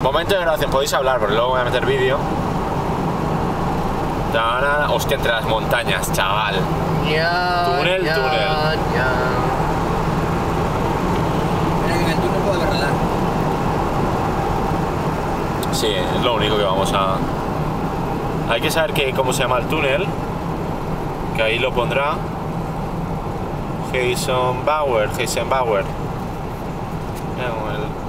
Momento de grabación, podéis hablar porque luego voy a meter vídeo. Hostia, entre las montañas, chaval. Ya, Túnel, ya, túnel. ya. Mira que en el túnel puede radar. Sí, es lo único que vamos a. Hay que saber que, cómo se llama el túnel. Que ahí lo pondrá. Heisenbauer, Heisenbauer. Ya, como el-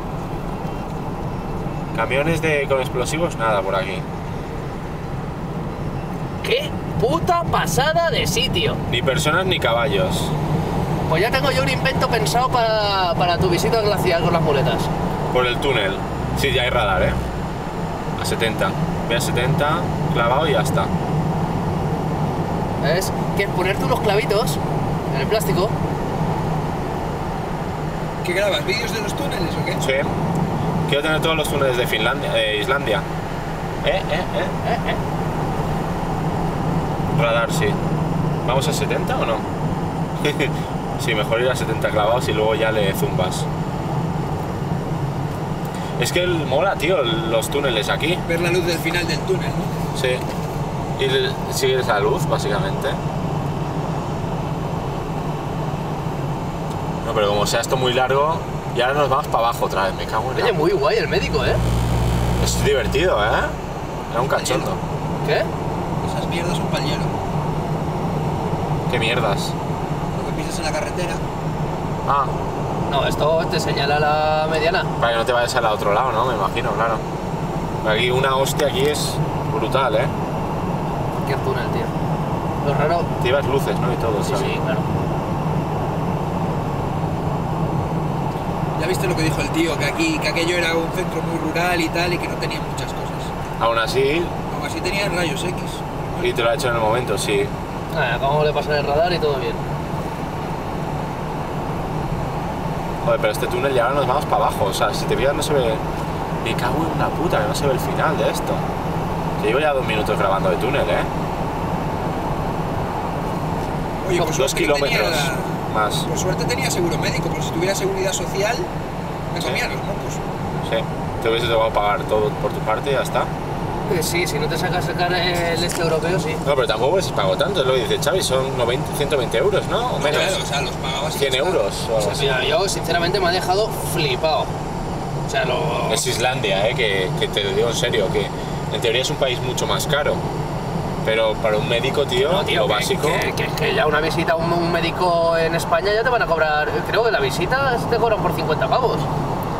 Camiones de, con explosivos, nada por aquí. ¡Qué puta pasada de sitio! Ni personas ni caballos. Pues ya tengo yo un invento pensado para, para tu visita glacial con las muletas. Por el túnel. Sí, ya hay radar, ¿eh? A 70. Ve a 70, clavado y ya está. Es que es ponerte unos clavitos en el plástico. ¿Qué grabas? ¿Vídeos de los túneles o qué? Sí. Quiero tener todos los túneles de Finlandia, eh, Islandia. Eh, eh, eh. ¿eh? ¿eh? Radar, sí. ¿Vamos a 70 o no? sí, mejor ir a 70 clavados y luego ya le zumbas. Es que el- mola, tío, los túneles aquí. Ver la luz del final del túnel, ¿no? Sí. Y sigues la luz, básicamente. No, pero como sea esto muy largo, y ahora nos vamos para abajo otra vez, me cago en la- Oye, muy guay el médico, ¿eh? Es divertido, ¿eh? Era un cachondo. ¿Qué? Esas mierdas son. Qué mierdas. Lo que pisas en la carretera. Ah, No, esto te señala la mediana. para que no te vayas al otro lado, ¿no? Me imagino, claro. Aquí una hostia aquí es brutal, ¿eh? Cualquier túnel, tío. Lo raro. Activas luces, ¿no? Y todo, Sí, ¿sabes? sí, claro. Viste lo que dijo el tío, que aquí, que aquello era un centro muy rural y tal, y que no tenía muchas cosas. Aún así, Aún así tenían rayos X. y te lo ha hecho en el momento, sí. Ah, acabamos de pasar el radar y todo bien. Joder, pero este túnel ya ahora nos vamos para abajo. O sea, si te fijas no se ve... Me cago en la puta, que no se ve el final de esto. Que llevo ya dos minutos grabando de túnel, ¿eh? Oye, por Dos kilómetros tenía- más. Por suerte tenía seguro médico, pero si tuviera seguridad social, me Sí. comían los mocos. Sí. Te hubiese tocado pagar todo por tu parte y ya está. Eh, sí, si no te sacas sacar el este europeo, sí. No, pero tampoco hubiese pagado tanto, es lo que dice Xavi, son 90, 120 euros, ¿no? O menos. Claro, o sea, los pagabas y 100 ya está. euros o algo O sea, así. mira, yo sinceramente me ha dejado flipado. O sea, lo. Es Islandia, ¿eh? que, que te lo digo en serio, que en teoría es un país mucho más caro. Pero para un médico, tío, No, tío, lo que- básico. Que, que- que ya una visita a un, un médico en España ya te van a cobrar. Creo que la visita te cobran por 50 pavos.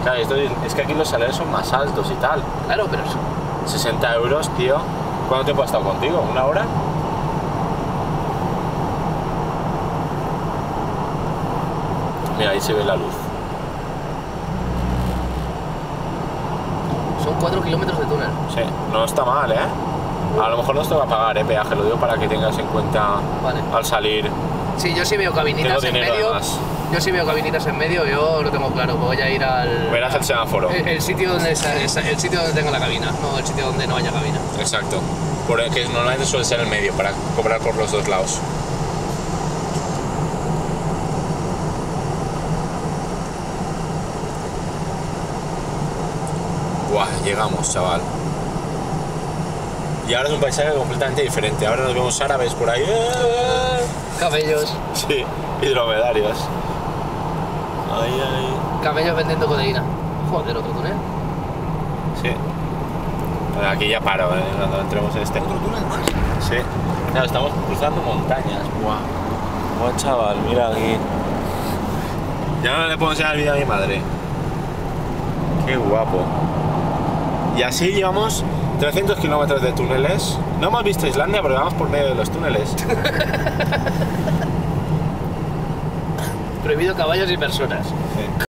Claro, esto es que aquí los salarios son más altos y tal. Claro, pero. es- 60 euros, tío. ¿Cuánto tiempo ha estado contigo? ¿Una hora? Mira, ahí se ve la luz. Son 4 kilómetros de túnel. Sí, no está mal, ¿eh? A lo mejor nos toca pagar, ¿eh? Peaje, lo digo para que tengas en cuenta Vale. al salir. Sí, yo sí veo cabinitas en medio. además. Yo sí veo cabinitas en medio, yo lo tengo claro. Voy a ir al. Verás el semáforo. El, el sitio donde el sitio donde tenga la cabina, no el sitio donde no haya cabina. Exacto. Por el que normalmente suele ser el medio, para cobrar por los dos lados. Buah, llegamos, chaval. Y ahora es un paisaje completamente diferente. Ahora nos vemos árabes por ahí. Camellos. Sí, y dromedarios. Ay, ay. Camellos vendiendo codeína. Joder, otro túnel. Sí. Bueno, aquí ya paro, ¿eh? Cuando entremos en este. Otro túnel más. Sí. Claro, estamos cruzando montañas. Buah. Buah, chaval, mira aquí. Ya no le puedo enseñar el vídeo a mi madre. Qué guapo. Y así llevamos 300 kilómetros de túneles. No hemos visto Islandia, pero vamos por medio de los túneles. Prohibido caballos y personas. Sí.